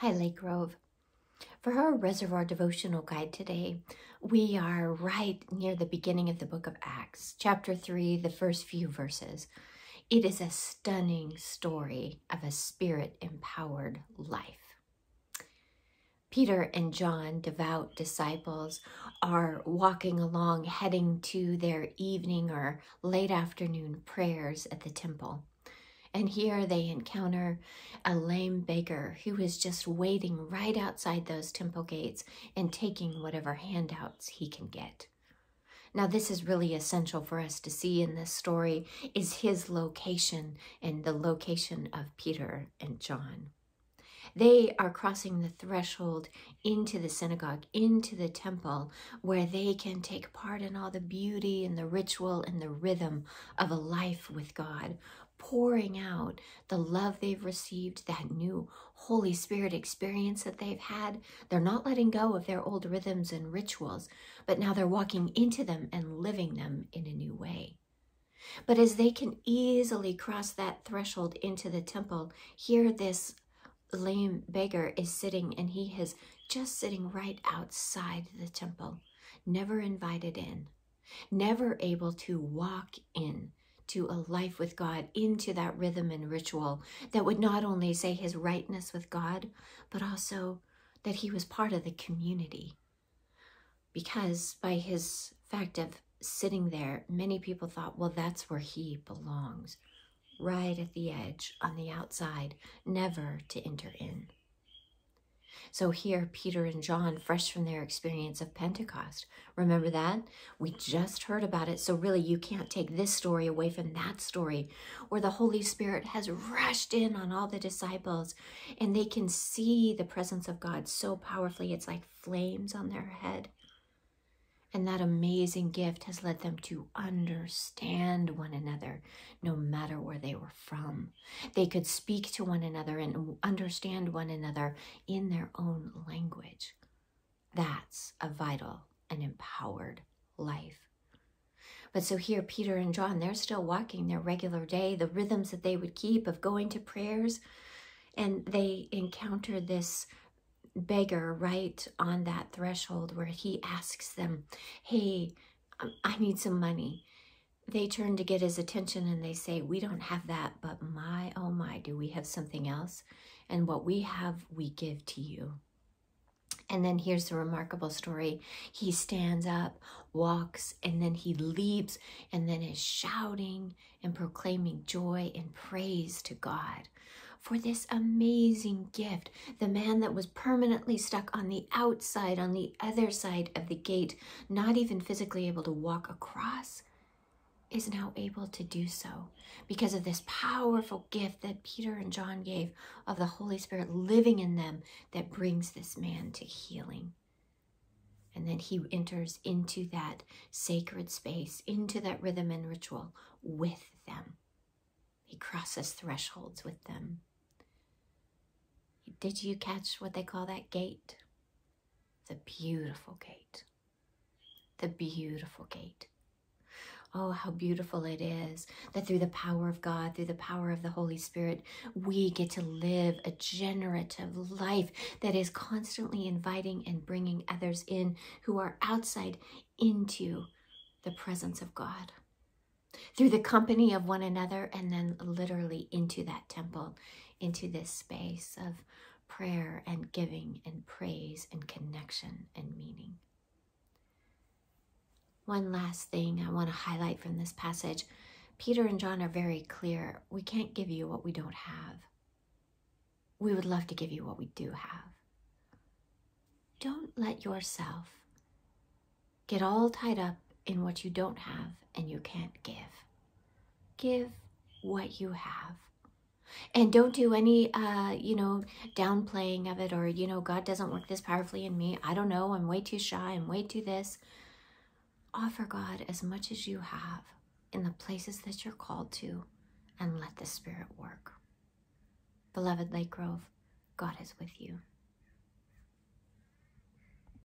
Hi, Lake Grove. For our Reservoir Devotional Guide today, we are right near the beginning of the book of Acts, chapter 3, the first few verses. It is a stunning story of a spirit empowered life. Peter and John, devout disciples, are walking along heading to their evening or late afternoon prayers at the temple. And here they encounter a lame beggar who is just waiting right outside those temple gates and taking whatever handouts he can get. Now, this is really essential for us to see in this story is his location and the location of Peter and John. They are crossing the threshold into the synagogue, into the temple, where they can take part in all the beauty and the ritual and the rhythm of a life with God, pouring out the love they've received, that new Holy Spirit experience that they've had. They're not letting go of their old rhythms and rituals, but now they're walking into them and living them in a new way. But as they can easily cross that threshold into the temple, here this lame beggar is sitting and he is just sitting right outside the temple, never invited in, never able to walk in to a life with God, into that rhythm and ritual that would not only say his rightness with God, but also that he was part of the community. Because by his fact of sitting there, many people thought, well, that's where he belongs, right at the edge, on the outside, never to enter in. So here, Peter and John, fresh from their experience of Pentecost. Remember that? We just heard about it. So really, you can't take this story away from that story where the Holy Spirit has rushed in on all the disciples and they can see the presence of God so powerfully. It's like flames on their head. And that amazing gift has led them to understand one another no matter where they were from. They could speak to one another and understand one another in their own language. That's a vital and empowered life. But so here, Peter and John, they're still walking their regular day, the rhythms that they would keep of going to prayers, and they encounter this beggar right on that threshold where he asks them, Hey, um, I need some money. They turn to get his attention and they say, We don't have that, but my, oh my, do we have something else? And what we have, we give to you. And then here's the remarkable story. He stands up, walks, and then he leaps, and then is shouting and proclaiming joy and praise to God for this amazing gift. The man that was permanently stuck on the outside, on the other side of the gate, not even physically able to walk across, is now able to do so because of this powerful gift that Peter and John gave of the Holy Spirit living in them that brings this man to healing. And then he enters into that sacred space, into that rhythm and ritual with them. He crosses thresholds with them. Did you catch what they call that gate? The beautiful gate. The beautiful gate. Oh, how beautiful it is that through the power of God, through the power of the Holy Spirit, we get to live a generative life that is constantly inviting and bringing others in who are outside into the presence of God. Through the company of one another, and then literally into that temple, into this space of prayer and giving and praise and connection and meaning. One last thing I want to highlight from this passage Peter and John are very clear. We can't give you what we don't have. We would love to give you what we do have. Don't let yourself get all tied up in what you don't have and you can't give. Give what you have and don't do any uh you know downplaying of it or you know god doesn't work this powerfully in me. I don't know. I'm way too shy. I'm way too this. Offer god as much as you have in the places that you're called to and let the spirit work. Beloved lake grove god is with you